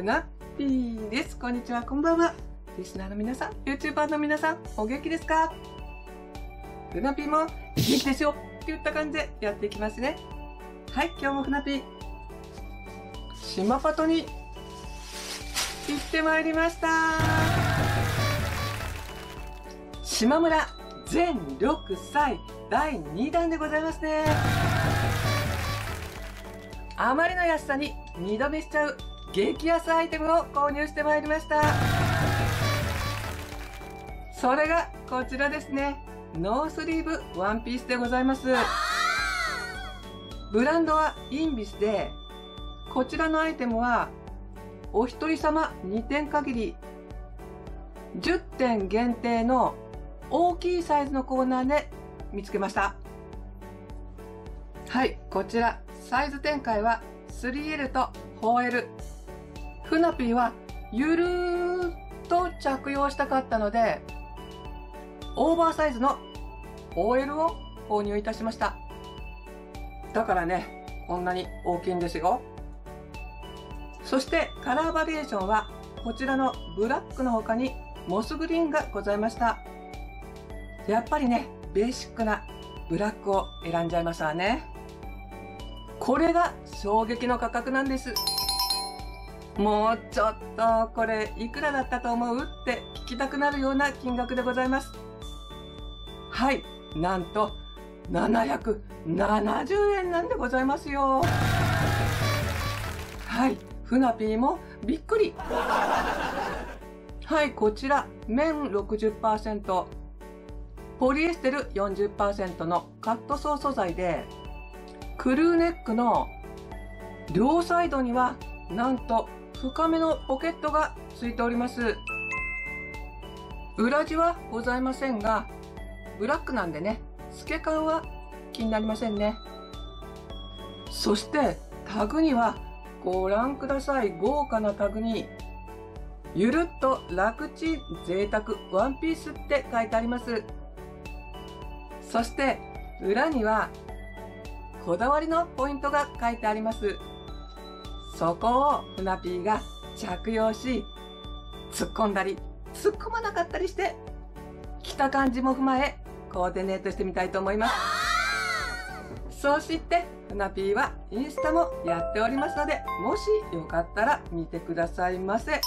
ふなっぴーです。こんにちは、こんばんは。リスナーの皆さん、YouTuber の皆さん、お元気ですか？ふなぴーも元気ですよって言った感じでやっていきますね。はい、今日もふなぴー、島パトに行ってまいりました島村全6歳第2弾でございますね。あまりの安さに二度見しちゃう激安アイテムを購入してまいりました。それがこちらですね。ノースリーブワンピースでございます。ブランドはインビスで、こちらのアイテムはお一人様2点限り10点限定の大きいサイズのコーナーで見つけました。はい、こちら、サイズ展開は 3L と 4L。ふなぴーはゆるーっと着用したかったので、オーバーサイズの OL を購入いたしました。だからね、こんなに大きいんですよ。そしてカラーバリエーションはこちらのブラックの他にモスグリーンがございました。やっぱりね、ベーシックなブラックを選んじゃいましたね。これが衝撃の価格なんです。もうちょっとこれいくらだったと思うって聞きたくなるような金額でございます。はい、なんと770円なんでございますよ。はい、ふなぴーもびっくり。はい、こちら、綿60%、ポリエステル40%のカットソー素材で、クルーネックの両サイドには、なんと深めのポケットがついております。裏地はございませんが、ブラックなんでね、透け感は気になりませんね。そしてタグにはご覧ください。豪華なタグにゆるっと楽ちん贅沢ワンピースって書いてあります。そして裏にはこだわりのポイントが書いてあります。そこをふなぴーが着用し突っ込んだり突っ込まなかったりして着た感じも踏まえコーディネートしてみたいと思います。そして、ふなぴーはインスタもやっておりますので、もしよかったら見てくださいませ。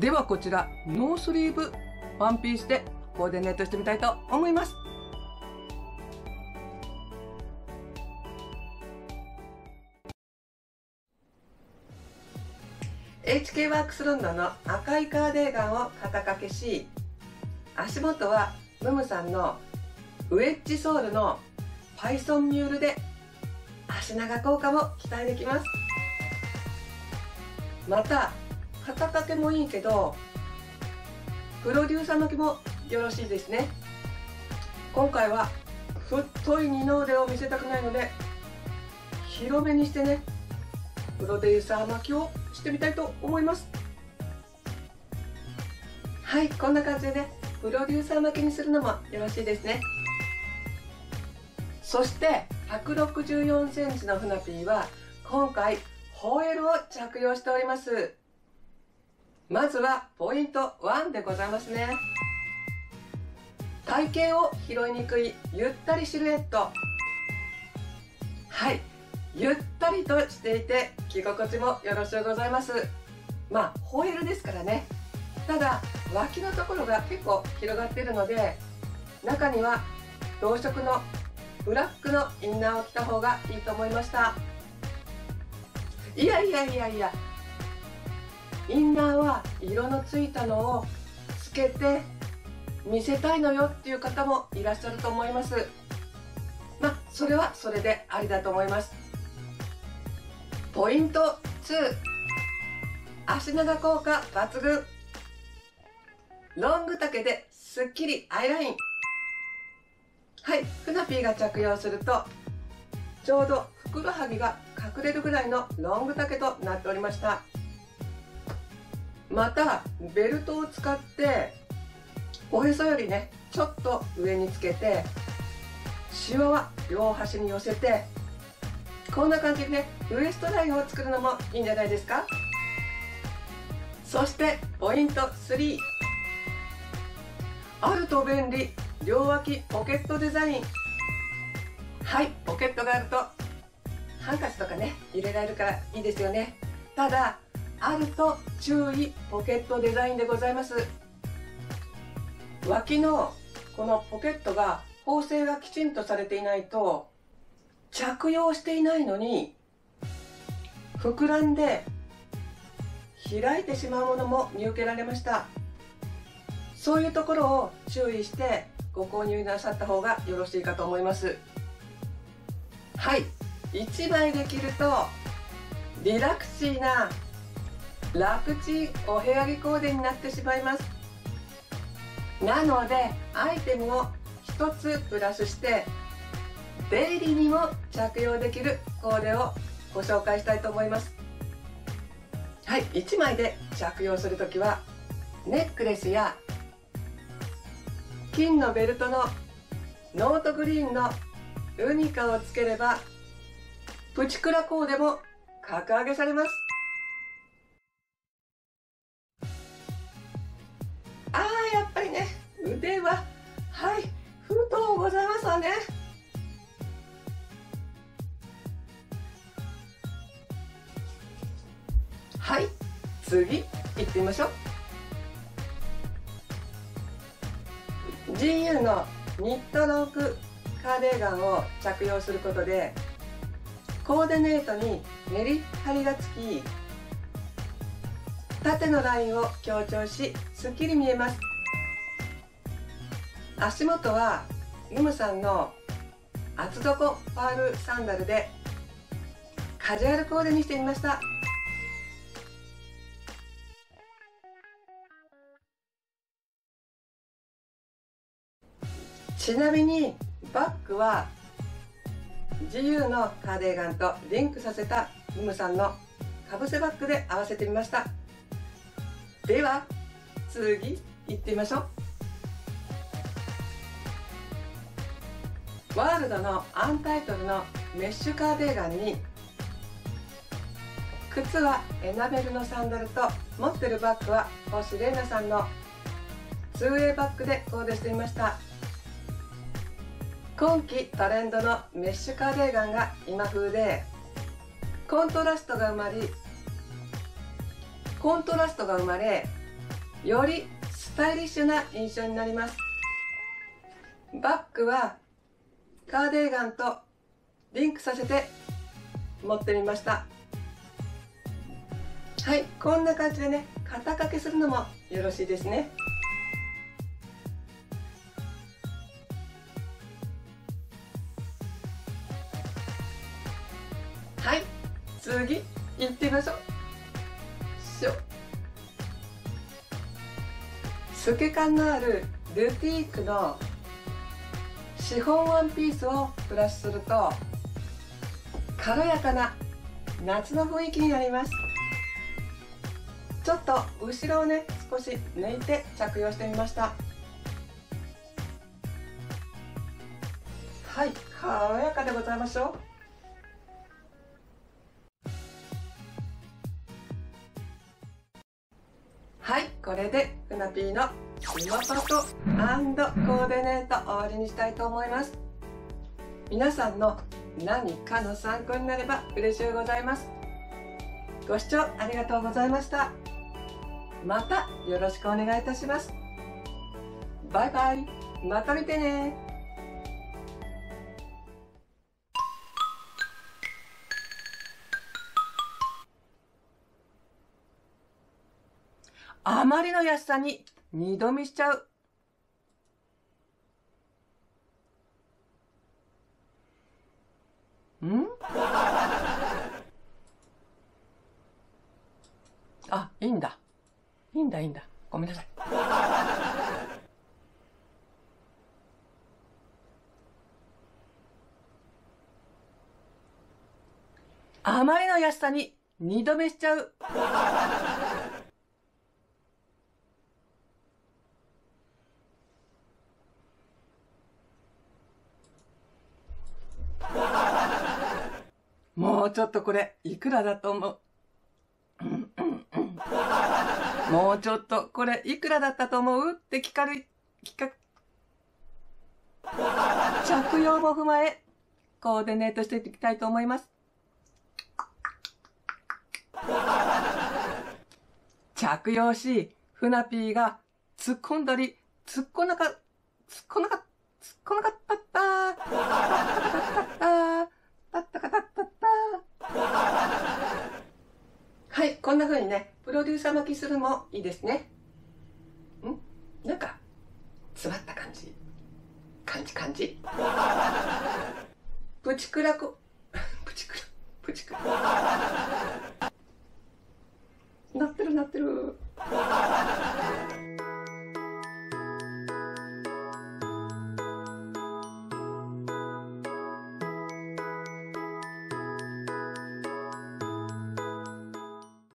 ではこちら、ノースリーブワンピースでコーディネートしてみたいと思います。HK ワークスロンドの赤いカーデーガンを肩掛けし足元はムムさんのウェッジソールのパイソンミュールで足長効果も期待できます。また肩掛けもいいけどプロデューサー向きもよろしいですね。今回は太い二の腕を見せたくないので広めにしてね。プロデューサー巻きをしてみたいと思います。はいこんな感じでねプロデューサー巻きにするのもよろしいですね。そして164センチのふなぴーは今回ホエールを着用しております。まずはポイント1でございますね。体型を拾いにくいゆったりシルエット。はいゆったりとしていて着心地もよろしゅうございます。まあホイールですからね。ただ脇のところが結構広がっているので中には同色のブラックのインナーを着た方がいいと思いました。いやいやいやいやインナーは色のついたのをつけて見せたいのよっていう方もいらっしゃると思います。まあそれはそれでありだと思います。ポイント2足長効果抜群。ロング丈ですっきりアイライン。はいふなぴーが着用するとちょうどふくらはぎが隠れるぐらいのロング丈となっておりました。またベルトを使っておへそよりねちょっと上につけてシワは両端に寄せてこんな感じでねウエストラインを作るのもいいんじゃないですか？そしてポイント3あると便利両脇ポケットデザイン。はいポケットがあるとハンカチとかね入れられるからいいですよね。ただあると注意ポケットデザインでございます。脇のこのポケットが縫製がきちんとされていないと着用していないのに膨らんで開いてしまうものも見受けられました。そういうところを注意してご購入なさった方がよろしいかと思います。はい。1枚できるとリラクシーな楽ちんお部屋着コーデになってしまいます。なのでアイテムを1つプラスしてデイリーにも着用できるコーデをご紹介したいと思います。はい1枚で着用する時はネックレスや金のベルトのノートグリーンのウニカをつければプチプラコーデも格上げされます。あーやっぱりね腕ははい太ございますわね。はい次行ってみましょう。GU のニットロークカーデーガンを着用することでコーディネートにメリハリがつき縦のラインを強調しすっきり見えます。足元はユムさんの厚底パールサンダルでカジュアルコーデにしてみました。ちなみにバッグは自由のカーディガンとリンクさせたユムさんのかぶせバッグで合わせてみました。では次行ってみましょう。ワールドのアンタイトルのメッシュカーディガンに靴はエナベルのサンダルと持ってるバッグは星玲奈さんの 2way バッグでコーデしてみました。今季トレンドのメッシュカーディガンが今風でコントラストが生まれコントラストが生まれよりスタイリッシュな印象になります。バッグはカーディガンとリンクさせて持ってみました。はいこんな感じでね肩掛けするのもよろしいですね。はい。次行ってみましょう。しょ。透け感のあるルティークのシフォンワンピースをプラスすると軽やかな夏の雰囲気になります。ちょっと後ろをね少し抜いて着用してみました。はい。軽やかでございましょう。これでふなぴーのスマパトコーディネート終わりにしたいと思います。皆さんの何かの参考になれば嬉しゅうございます。ご視聴ありがとうございました。またよろしくお願いいたします。バイバイ。また見てね。あまりの安さに二度見しちゃう。ん？あ、いいんだ。いいんだ、いいんだ。ごめんなさい。あまりの安さに二度目しちゃう。もうちょっとこれ、いくらだと思う？もうちょっとこれ、いくらだったと思う？って聞かれ、聞か、着用も踏まえ、コーディネートしていきたいと思います。着用し、ふなぴーが突っ込んだり、突っ込なか、突っ込んなか、突っ込んなかったったー。タッタカタッタッタはいこんな風にねプロデューサー巻きするもいいですねんなんか詰まった感じ感じ感じプチクラコプチクラプチクラなってるなってる